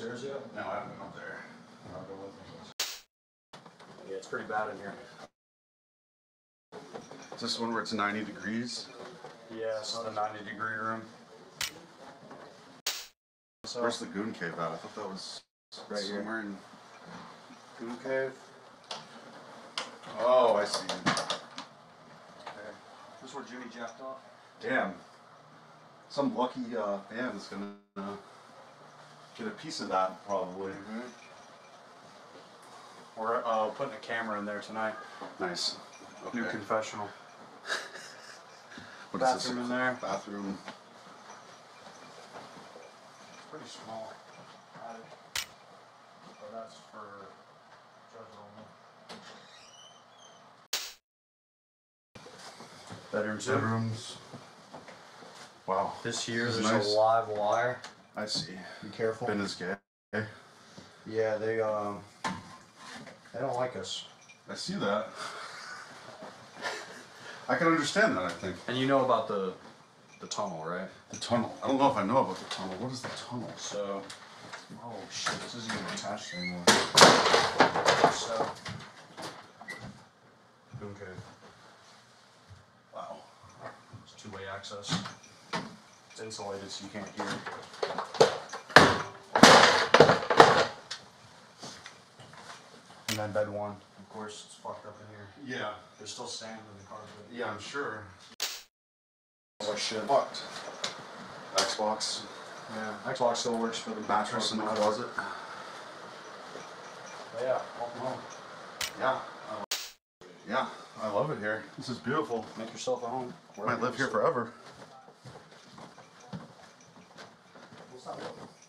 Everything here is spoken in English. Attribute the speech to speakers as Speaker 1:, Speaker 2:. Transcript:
Speaker 1: upstairs yet?
Speaker 2: No, I haven't been up there.
Speaker 1: I'll go with you. Yeah, it's pretty bad in here.
Speaker 2: Is this one where it's 90 degrees?
Speaker 1: Yeah, it's a 90 degree room. So,
Speaker 2: Where's the goon cave at? I thought that was
Speaker 1: Right here.
Speaker 2: somewhere in.
Speaker 1: Goon Cave.
Speaker 2: Oh, I see.
Speaker 1: Okay. This is where Jimmy jacked off.
Speaker 2: Damn. Some lucky uh, fan is gonna uh, get a piece of that probably.
Speaker 1: We're uh, putting a camera in there tonight.
Speaker 2: Nice. Okay.
Speaker 1: New confessional.
Speaker 2: What
Speaker 1: bathroom in there.
Speaker 2: Bathroom.
Speaker 1: Pretty small. But that's for judge only. Bedroom two.
Speaker 2: Bedrooms. Wow.
Speaker 1: This here,
Speaker 2: This
Speaker 1: there's
Speaker 2: nice.
Speaker 1: a live wire.
Speaker 2: I see.
Speaker 1: Be careful.
Speaker 2: Ben is gay.
Speaker 1: Yeah, they um, they don't like us.
Speaker 2: I see that. I can understand that. I think
Speaker 1: And you know about the the tunnel, right?
Speaker 2: the tunnel. I don't know if I know about the tunnel. What is the tunnel?
Speaker 1: So,
Speaker 2: Oh shit! This isn't even attached anymore.
Speaker 1: so. Boom cave.
Speaker 2: Wow.
Speaker 1: It's two-way access. It's insulated so you can't hear. And then bed one, of course, it's fucked up in here.
Speaker 2: Yeah.
Speaker 1: There's still sand in the carpet.
Speaker 2: Yeah, I'm sure.
Speaker 1: Oh shit.
Speaker 2: Fucked. Xbox.
Speaker 1: Yeah, Xbox still works for the
Speaker 2: Mattress in the
Speaker 1: But
Speaker 2: closet.
Speaker 1: yeah, welcome home.
Speaker 2: Yeah. I- Yeah, I love it here. This is beautiful.
Speaker 1: Make yourself at home.
Speaker 2: I might live here forever.
Speaker 1: What's that?